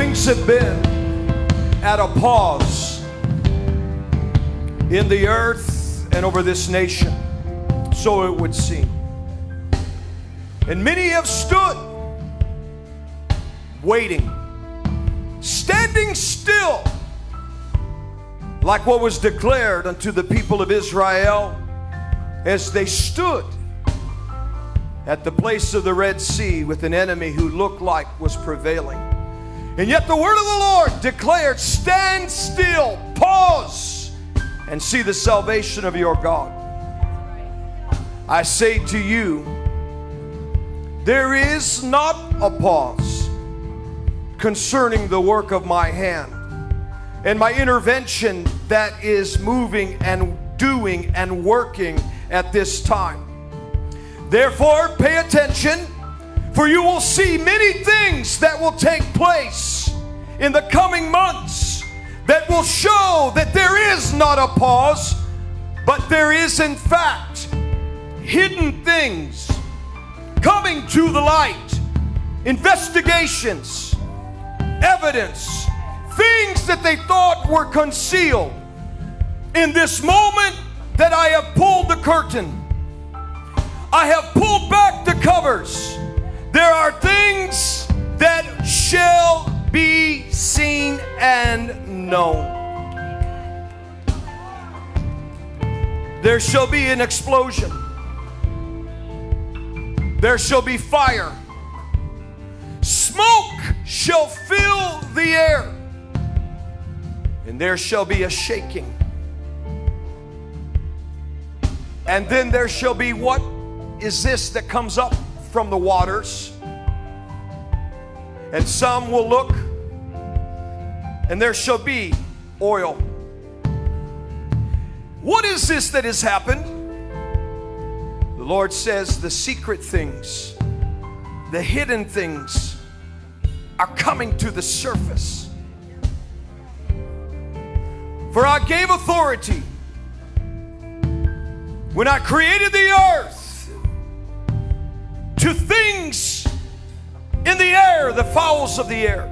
Things have been at a pause in the earth and over this nation, so it would seem. And many have stood waiting, standing still, like what was declared unto the people of Israel as they stood at the place of the Red Sea with an enemy who looked like was prevailing. And yet the word of the Lord declared, Stand still, pause, and see the salvation of your God. I say to you, there is not a pause concerning the work of my hand and my intervention that is moving and doing and working at this time. Therefore, pay attention, for you will see many things that will take place in the coming months that will show that there is not a pause, but there is, in fact, hidden things coming to the light, investigations, evidence, things that they thought were concealed. In this moment that I have pulled the curtain, I have pulled back the covers. There are things that shall be seen and known. There shall be an explosion. There shall be fire. Smoke shall fill the air. And there shall be a shaking. And then there shall be what is this that comes up from the waters? And some will look, and there shall be oil. What is this that has happened? The Lord says the secret things, the hidden things are coming to the surface. For I gave authority when I created the earth to things in the air, the fowls of the air,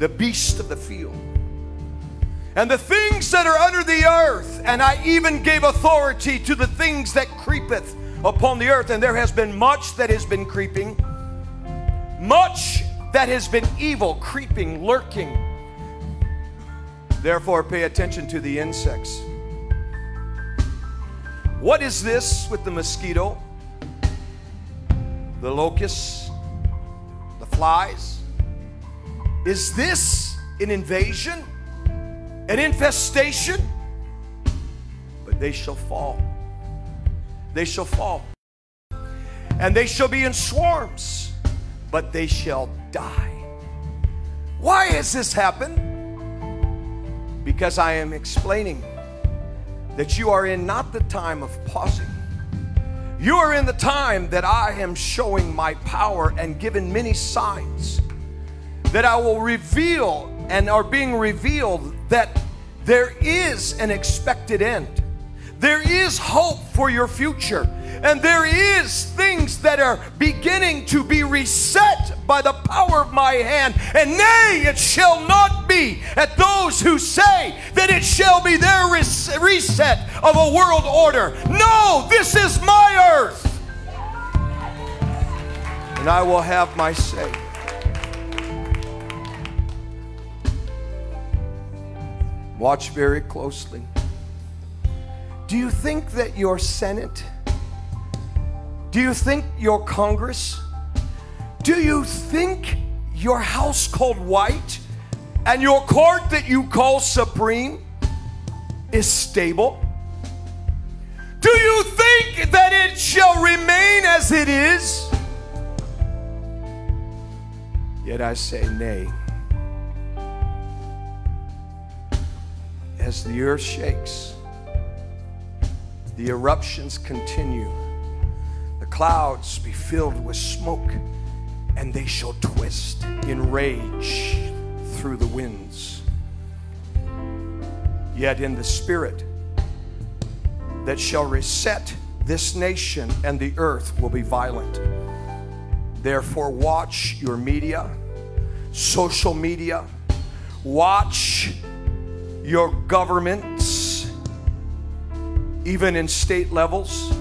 the beasts of the field, and the things that are under the earth. And I even gave authority to the things that creepeth upon the earth. And there has been much that has been creeping, much that has been evil, creeping, lurking. Therefore, pay attention to the insects. What is this with the mosquito? The locusts, the flies? Is this an invasion, an infestation? But they shall fall. They shall fall. And they shall be in swarms, but they shall die. Why has this happened? Because I am explaining that you are in not the time of pausing you are in the time that I am showing my power and giving many signs that I will reveal and are being revealed that there is an expected end. There is hope for your future. And there is things that are beginning to be reset by the power of my hand. And nay, it shall not be at those who say that it shall be their res- reset of a world order. No, this is my earth. And I will have my say. Watch very closely. Do you think that your Senate, do you think your Congress, do you think your house called white and your court that you call supreme is stable? Do you think that it shall remain as it is? Yet I say, nay. As the earth shakes, the eruptions continue. The clouds be filled with smoke, and they shall twist in rage through the winds. Yet in the spirit that shall reset this nation and the earth will be violent. Therefore, watch your media, social media. Watch your governments, even in state levels,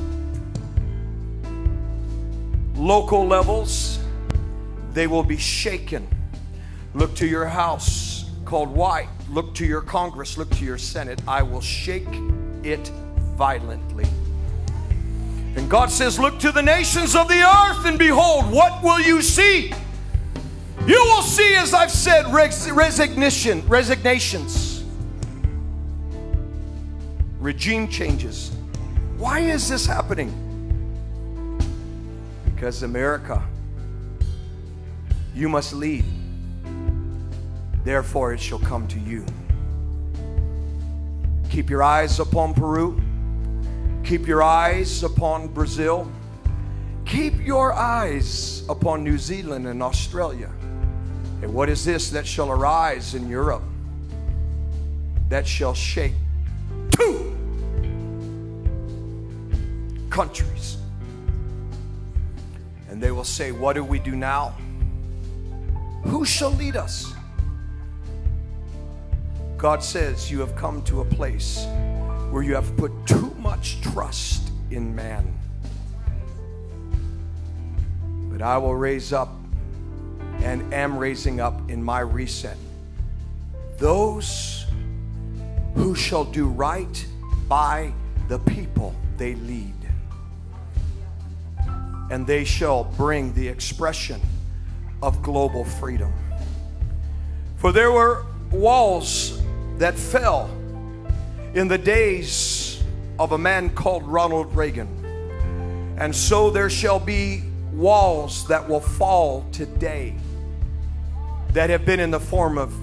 local levels, they will be shaken. Look to your house called white. Look to your Congress. Look to your Senate. I will shake it violently. And God says, Look to the nations of the earth, and behold, what will you see? You will see, as I've said, res- resignation, resignations, regime changes. Why is this happening? Because America, you must lead. Therefore, it shall come to you. Keep your eyes upon Peru. Keep your eyes upon Brazil. Keep your eyes upon New Zealand and Australia. And what is this that shall arise in Europe? That shall shake two countries. And they will say, What do we do now? Who shall lead us? God says, You have come to a place where you have put too much trust in man. But I will raise up and am raising up in my reset those who shall do right by the people they lead. And they shall bring the expression of global freedom. For there were walls that fell in the days of a man called Ronald Reagan. And so there shall be walls that will fall today that have been in the form of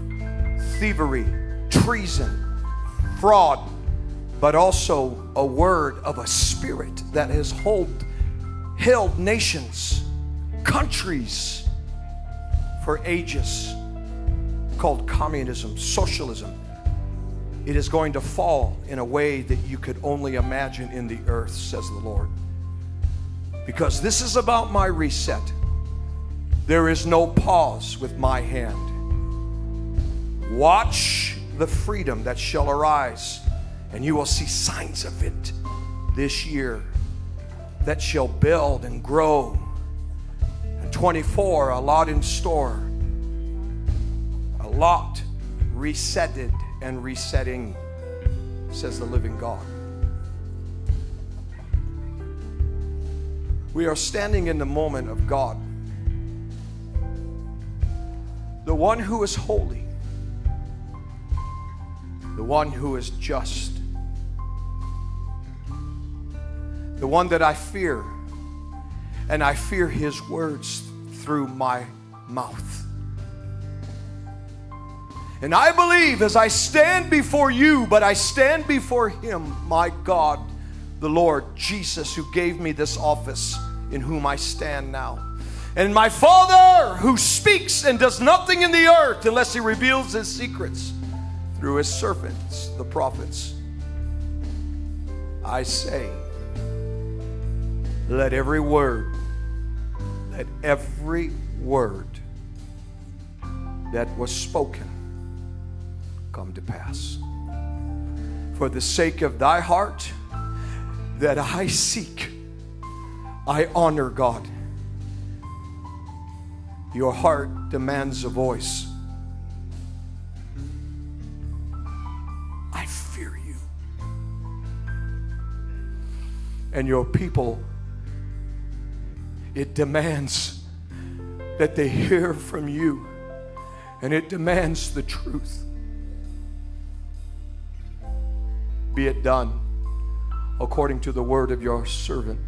thievery, treason, fraud, but also a word of a spirit that has hold, held nations, countries for ages called communism, socialism it is going to fall in a way that you could only imagine in the earth, says the Lord. Because this is about my reset. There is no pause with my hand. Watch the freedom that shall arise, and you will see signs of it this year that shall build and grow. And 24, a lot in store, a lot resetted and resetting, says the living God. We are standing in the moment of God, the one who is holy, the one who is just, the one that I fear, and I fear his words through my mouth. And I believe as I stand before you, but I stand before Him, my God, the Lord Jesus, who gave me this office, in whom I stand now. And my Father, who speaks and does nothing in the earth unless He reveals His secrets through His servants, the prophets. I say, let every word, let every word that was spoken come to pass. For the sake of thy heart that I seek, I honor God. Your heart demands a voice. I fear you. And your people, it demands that they hear from you, and it demands the truth. Be it done according to the word of your servant.